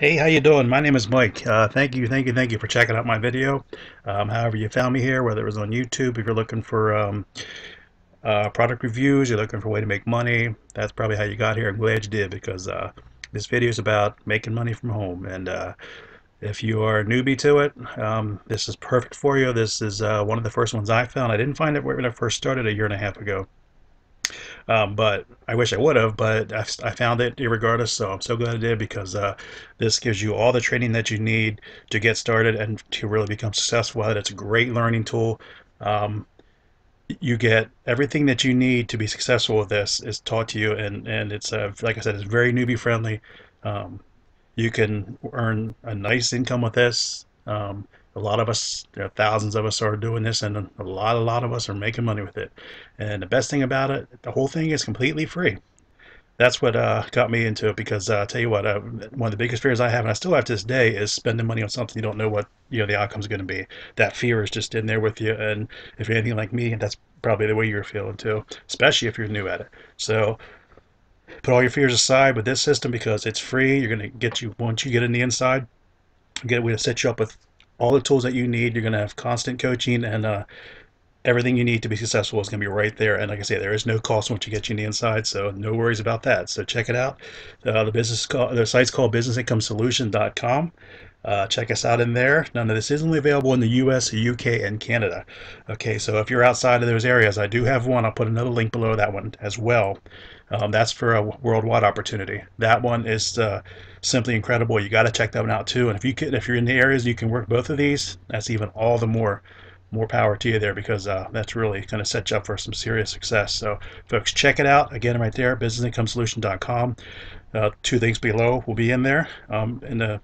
Hey, how you doing? My name is Mike. Uh, thank you, thank you, thank you for checking out my video. Um, however you found me here, whether it was on YouTube, if you're looking for um, uh, product reviews, you're looking for a way to make money, that's probably how you got here. I'm glad you did because uh, this video is about making money from home. And uh, if you are a newbie to it, um, this is perfect for you. This is uh, one of the first ones I found. I didn't find it when I first started a year and a half ago. Um, but I wish I would have, but I, I, found it regardless. So I'm so glad I did because uh, this gives you all the training that you need to get started and to really become successful. It's a great learning tool. Um, you get everything that you need to be successful with this is taught to you, and and it's uh, like I said, it's very newbie friendly. Um, you can earn a nice income with this. Um, a lot of us, you know, thousands of us are doing this, and a lot, a lot of us are making money with it. And the best thing about it, the whole thing is completely free. That's what uh, got me into it because uh, I'll tell you what, uh, one of the biggest fears I have, and I still have to this day, is spending money on something you don't know what you know the outcome is going to be. That fear is just in there with you, and if you're anything like me, that's probably the way you're feeling too, especially if you're new at it. So put all your fears aside with this system because it's free. You're going to get you once you get in the inside, get a way to set you up with all the tools that you need. You're going to have constant coaching and uh, everything you need to be successful is going to be right there. And like I say, there is no cost once you get you the inside, so no worries about that. So check it out. Uh, the business call, the site's called businessincomesolution.com. Uh, check us out in there. None of this is only available in the US, UK, and Canada. Okay, so if you're outside of those areas, I do have one. I'll put another link below that one as well. Um, that's for a worldwide opportunity. That one is uh, simply incredible. You got to check that one out too. And if you can, if you're in the areas you can work both of these, that's even all the more more power to you there because uh, that's really going to set you up for some serious success. So, folks, check it out again right there, businessincomesolution.com. Uh, two links below will be in there um, in the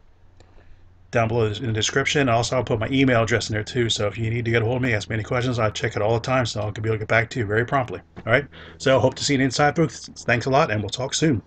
down below in the description. Also, I'll put my email address in there too. So if you need to get a hold of me, ask me any questions, I check it all the time. So I'll be able to get back to you very promptly. All right. So hope to see you inside, folks. Thanks a lot, and we'll talk soon.